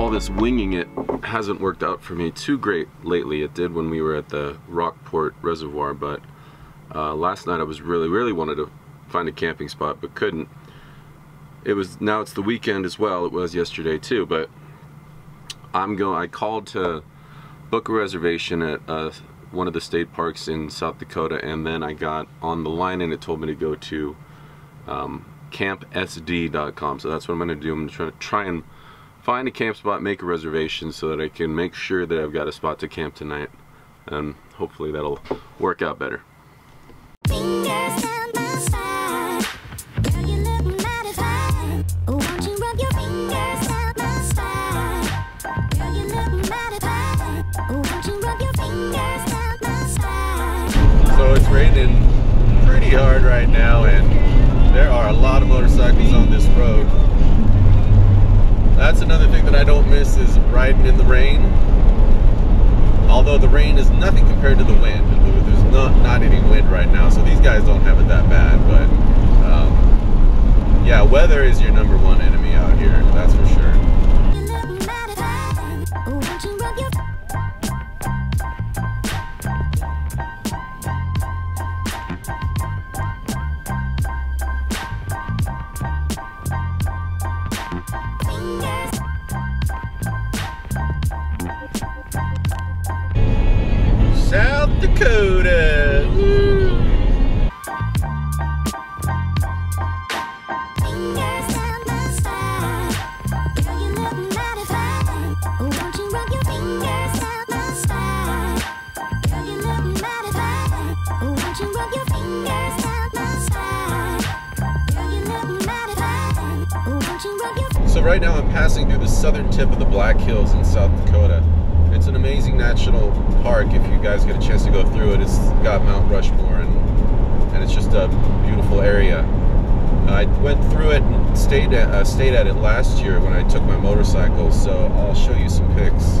all this winging it hasn't worked out for me too great lately. It did when we were at the Rockport Reservoir, but uh, last night I was really, really wanted to find a camping spot, but couldn't. It was now it's the weekend as well. It was yesterday too, but I'm going. I called to book a reservation at uh, one of the state parks in South Dakota, and then I got on the line and it told me to go to um, campsd.com. So that's what I'm going to do. I'm going to try and find a camp spot, make a reservation so that I can make sure that I've got a spot to camp tonight. And hopefully that'll work out better. So it's raining pretty hard right now and there are a lot of motorcycles on this road. That's another thing that I don't miss is riding in the rain. Although the rain is nothing compared to the wind. There's not, not any wind right now, so these guys don't have it that bad. But um, yeah, weather is your number one enemy out here, that's for sure. Right now I'm passing through the southern tip of the Black Hills in South Dakota. It's an amazing national park if you guys get a chance to go through it. It's got Mount Rushmore and, and it's just a beautiful area. I went through it and stayed at, uh, stayed at it last year when I took my motorcycle, so I'll show you some pics.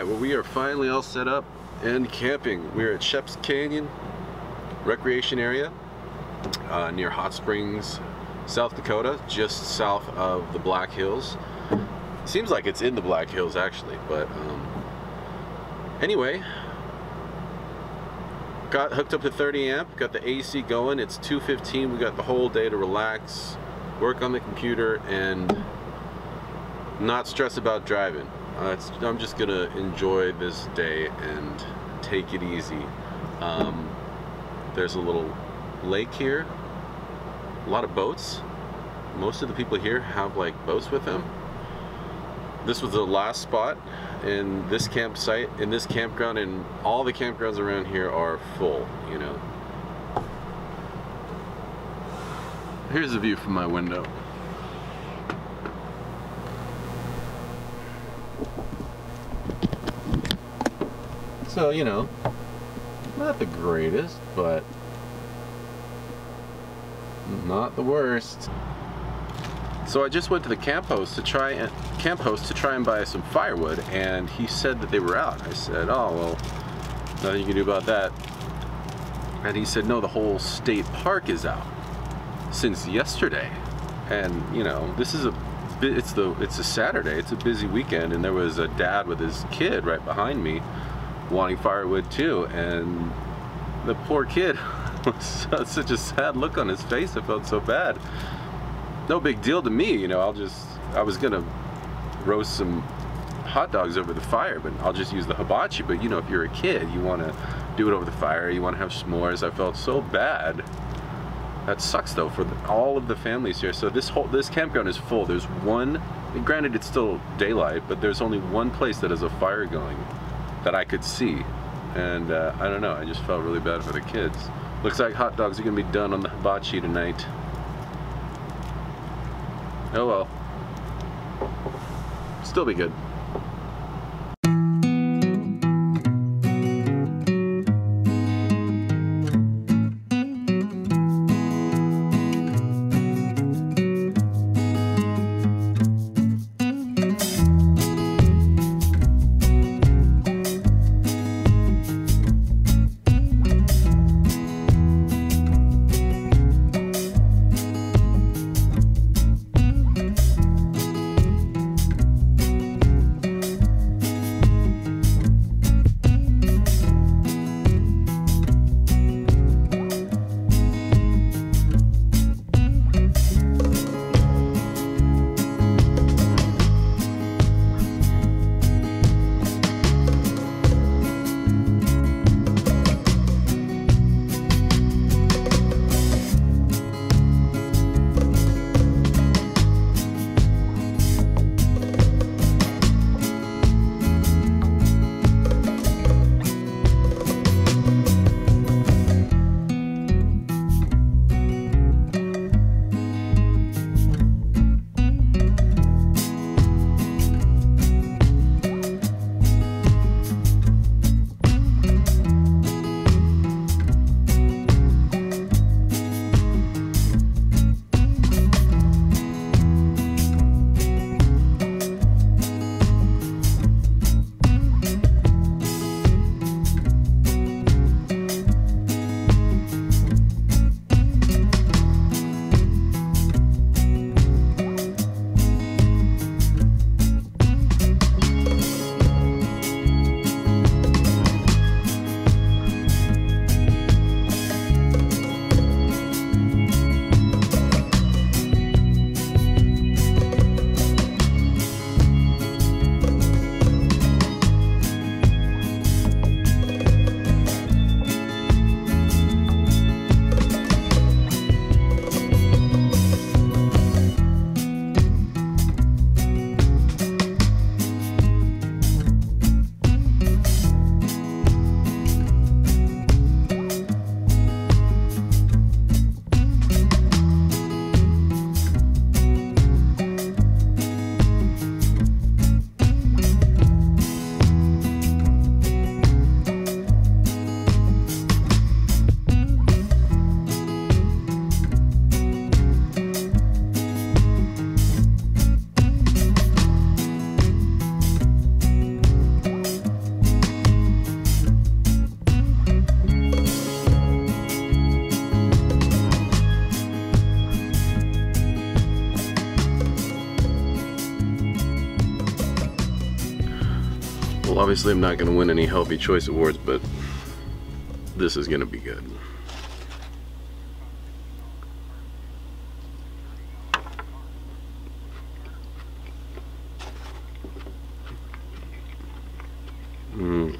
right, well we are finally all set up and camping. We're at Sheps Canyon Recreation Area uh, near Hot Springs, South Dakota, just south of the Black Hills. Seems like it's in the Black Hills actually, but um, anyway, got hooked up to 30 amp, got the AC going. It's 2:15. We got the whole day to relax, work on the computer, and not stress about driving. Uh, I'm just gonna enjoy this day and take it easy. Um, there's a little lake here, a lot of boats. Most of the people here have like boats with them. This was the last spot in this campsite, in this campground, and all the campgrounds around here are full, you know. Here's the view from my window. So, you know, not the greatest, but not the worst. So I just went to the camp host to try and camp host to try and buy some firewood, and he said that they were out. I said, "Oh well, nothing you can do about that." And he said, "No, the whole state park is out since yesterday." And you know, this is a it's the it's a Saturday. It's a busy weekend, and there was a dad with his kid right behind me, wanting firewood too, and the poor kid was such a sad look on his face. I felt so bad no big deal to me, you know, I'll just, I was gonna roast some hot dogs over the fire, but I'll just use the hibachi. But you know, if you're a kid, you wanna do it over the fire, you wanna have s'mores. I felt so bad. That sucks though for the, all of the families here. So this whole, this campground is full. There's one, granted it's still daylight, but there's only one place that has a fire going that I could see. And uh, I don't know, I just felt really bad for the kids. Looks like hot dogs are gonna be done on the hibachi tonight. Oh well. Still be good. Obviously I'm not going to win any Healthy Choice Awards, but this is going to be good. Hmm.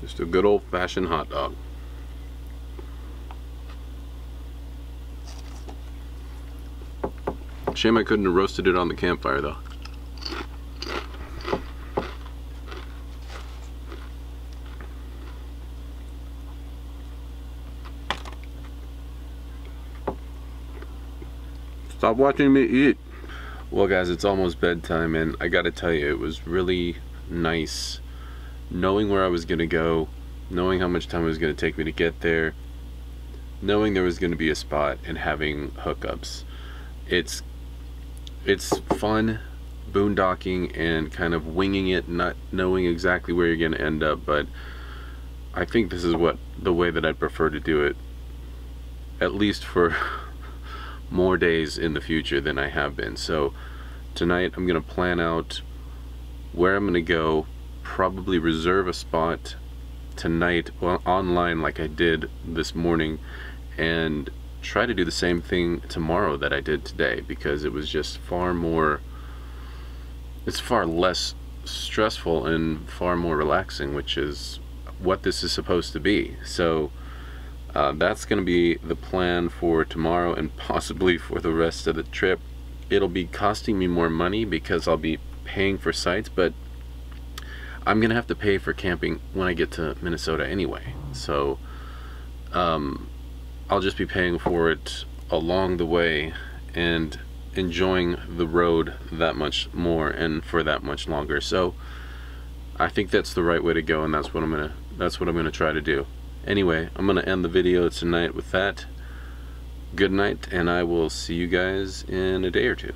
Just a good old-fashioned hot dog. Shame I couldn't have roasted it on the campfire though. Stop watching me eat. Well guys, it's almost bedtime and I gotta tell you, it was really nice knowing where I was gonna go, knowing how much time it was gonna take me to get there, knowing there was going to be a spot and having hookups. It's it's fun boondocking and kind of winging it, not knowing exactly where you're going to end up, but I think this is what the way that I'd prefer to do it at least for more days in the future than I have been. So tonight I'm going to plan out where I'm going to go, probably reserve a spot tonight well, online like I did this morning and try to do the same thing tomorrow that I did today because it was just far more it's far less stressful and far more relaxing which is what this is supposed to be. So uh, that's going to be the plan for tomorrow and possibly for the rest of the trip. It'll be costing me more money because I'll be paying for sites but I'm gonna have to pay for camping when I get to Minnesota anyway. So um, I'll just be paying for it along the way and enjoying the road that much more and for that much longer. So I think that's the right way to go and that's what I'm gonna that's what I'm gonna try to do. Anyway I'm gonna end the video tonight with that. Good night and I will see you guys in a day or two